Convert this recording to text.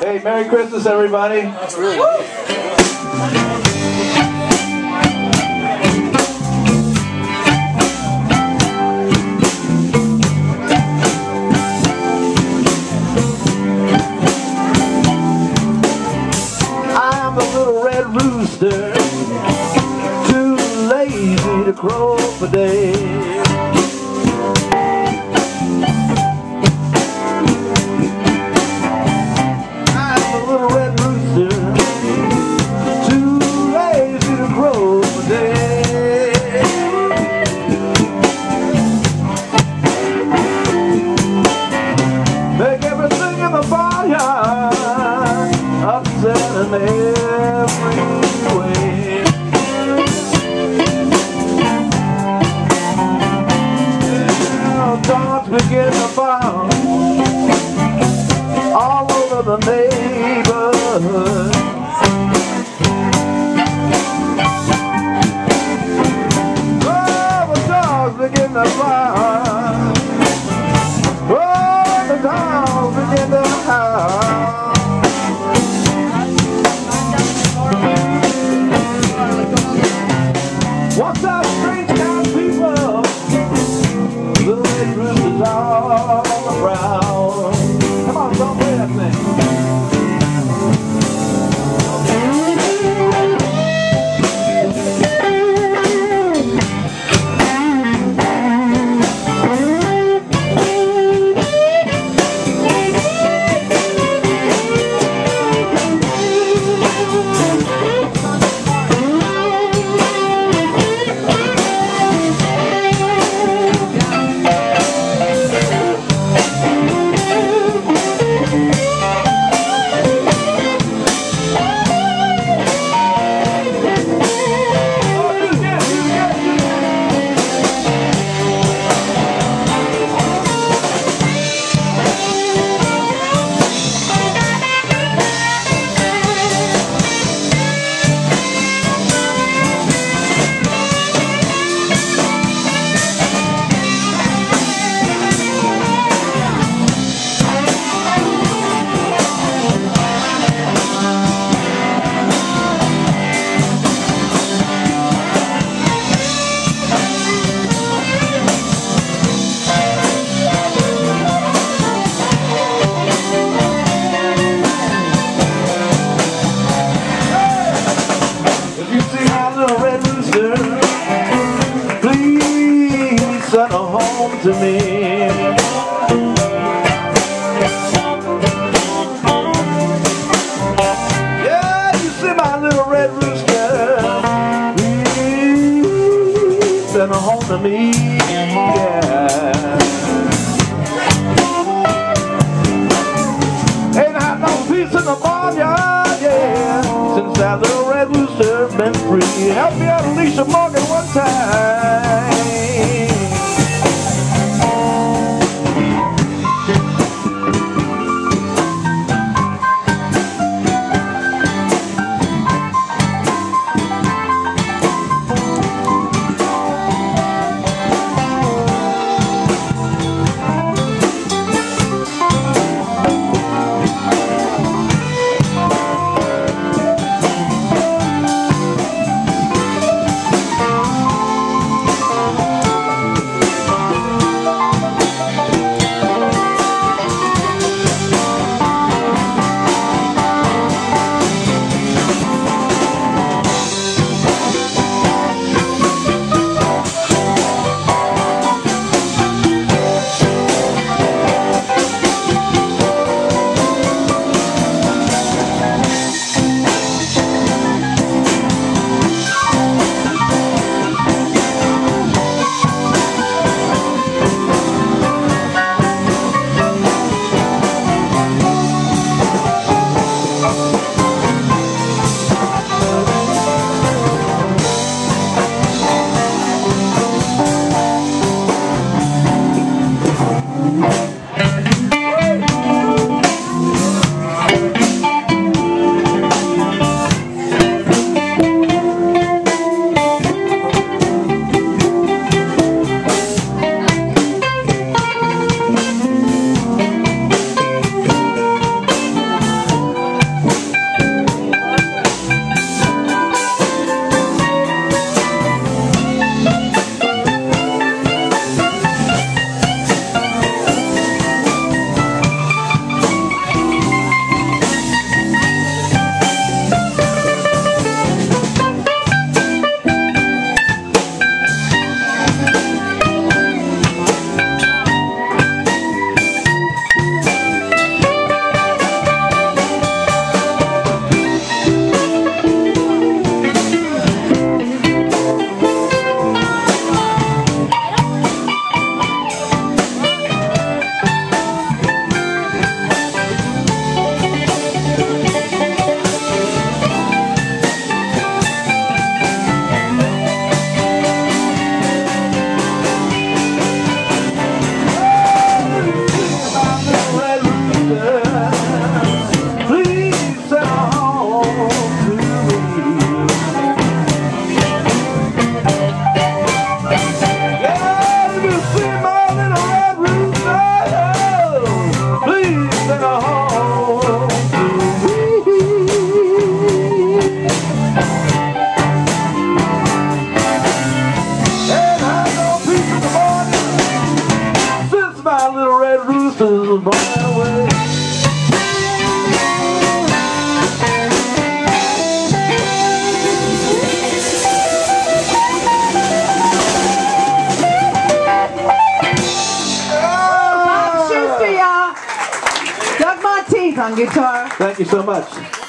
Hey, Merry Christmas, everybody. Rooster Too lazy to crow for life. me, yeah. Ain't had no peace in the barnyard, yeah. Since that little red rooster been free, help me out, Alicia Morgan, one time. Is burning away. Oh, Bob Schuster. Doug Monteith on guitar. Thank you so much.